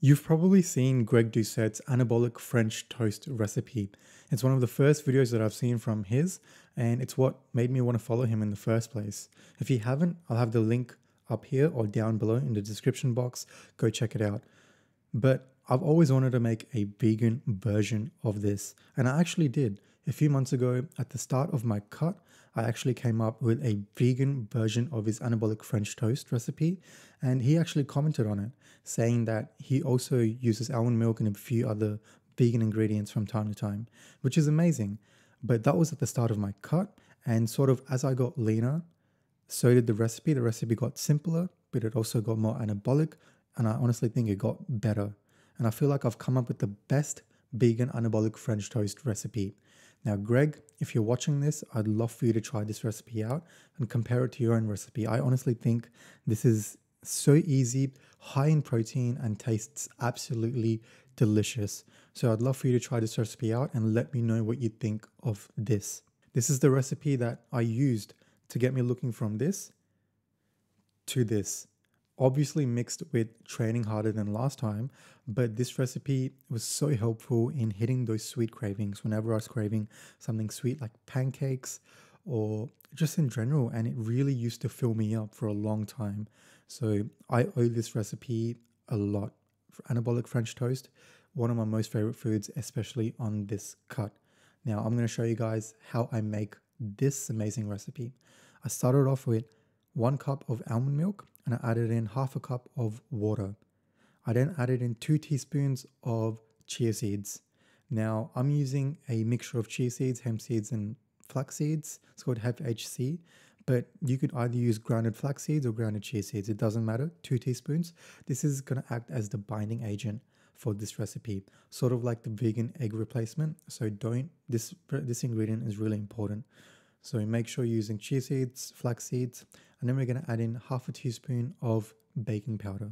You've probably seen Greg Doucette's anabolic French toast recipe. It's one of the first videos that I've seen from his, and it's what made me want to follow him in the first place. If you haven't, I'll have the link up here or down below in the description box. Go check it out. But I've always wanted to make a vegan version of this, and I actually did. A few months ago, at the start of my cut, I actually came up with a vegan version of his anabolic French toast recipe, and he actually commented on it, saying that he also uses almond milk and a few other vegan ingredients from time to time, which is amazing. But that was at the start of my cut, and sort of as I got leaner, so did the recipe. The recipe got simpler, but it also got more anabolic, and I honestly think it got better. And I feel like I've come up with the best vegan anabolic French toast recipe. Now, Greg, if you're watching this, I'd love for you to try this recipe out and compare it to your own recipe. I honestly think this is so easy, high in protein, and tastes absolutely delicious. So I'd love for you to try this recipe out and let me know what you think of this. This is the recipe that I used to get me looking from this to this obviously mixed with training harder than last time, but this recipe was so helpful in hitting those sweet cravings whenever I was craving something sweet like pancakes or just in general. And it really used to fill me up for a long time. So I owe this recipe a lot. For anabolic French toast, one of my most favorite foods, especially on this cut. Now I'm going to show you guys how I make this amazing recipe. I started off with one cup of almond milk and I added in half a cup of water. I then added in two teaspoons of chia seeds. Now I'm using a mixture of chia seeds, hemp seeds, and flax seeds. It's called HC, but you could either use grounded flax seeds or grounded chia seeds. It doesn't matter. Two teaspoons. This is going to act as the binding agent for this recipe, sort of like the vegan egg replacement. So don't this this ingredient is really important. So make sure you're using chia seeds, flax seeds, and then we're going to add in half a teaspoon of baking powder.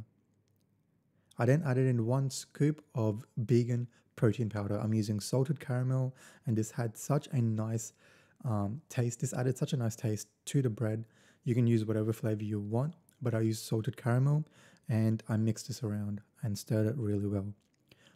I then added in one scoop of vegan protein powder. I'm using salted caramel, and this had such a nice um, taste. This added such a nice taste to the bread. You can use whatever flavor you want, but I used salted caramel and I mixed this around and stirred it really well.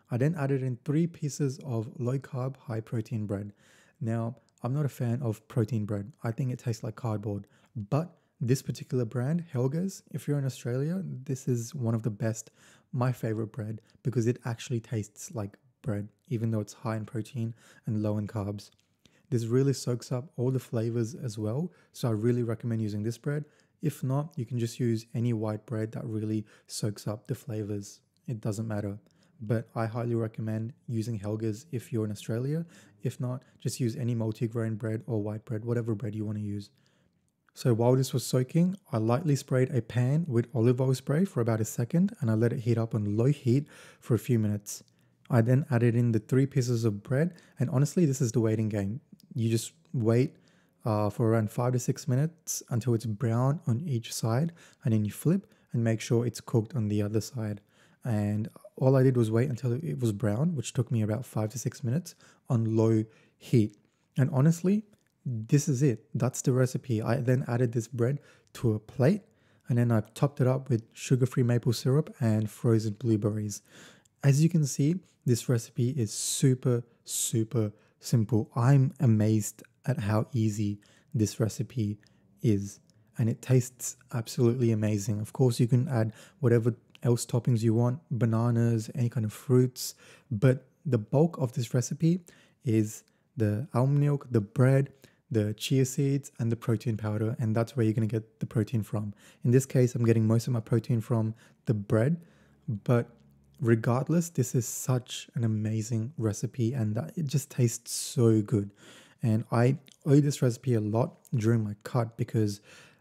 I then added in three pieces of low carb, high protein bread. Now, I'm not a fan of protein bread. I think it tastes like cardboard. But this particular brand, Helga's, if you're in Australia, this is one of the best, my favorite bread, because it actually tastes like bread, even though it's high in protein and low in carbs. This really soaks up all the flavors as well. So I really recommend using this bread. If not, you can just use any white bread that really soaks up the flavors. It doesn't matter but I highly recommend using Helga's if you're in Australia. If not, just use any multigrain bread or white bread, whatever bread you want to use. So while this was soaking, I lightly sprayed a pan with olive oil spray for about a second and I let it heat up on low heat for a few minutes. I then added in the three pieces of bread and honestly, this is the waiting game. You just wait uh, for around five to six minutes until it's brown on each side and then you flip and make sure it's cooked on the other side and all I did was wait until it was brown, which took me about five to six minutes on low heat. And honestly, this is it. That's the recipe. I then added this bread to a plate and then I topped it up with sugar free maple syrup and frozen blueberries. As you can see, this recipe is super, super simple. I'm amazed at how easy this recipe is and it tastes absolutely amazing. Of course, you can add whatever else toppings you want, bananas, any kind of fruits. But the bulk of this recipe is the almond milk, the bread, the chia seeds, and the protein powder. And that's where you're going to get the protein from. In this case, I'm getting most of my protein from the bread. But regardless, this is such an amazing recipe and it just tastes so good. And I owe this recipe a lot during my cut because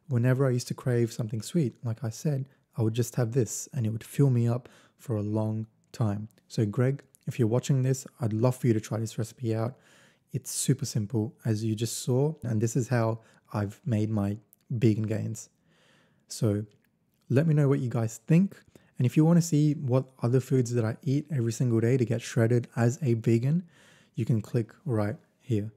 whenever I used to crave something sweet, like I said, I would just have this and it would fill me up for a long time. So, Greg, if you're watching this, I'd love for you to try this recipe out. It's super simple, as you just saw, and this is how I've made my vegan gains. So, let me know what you guys think. And if you want to see what other foods that I eat every single day to get shredded as a vegan, you can click right here.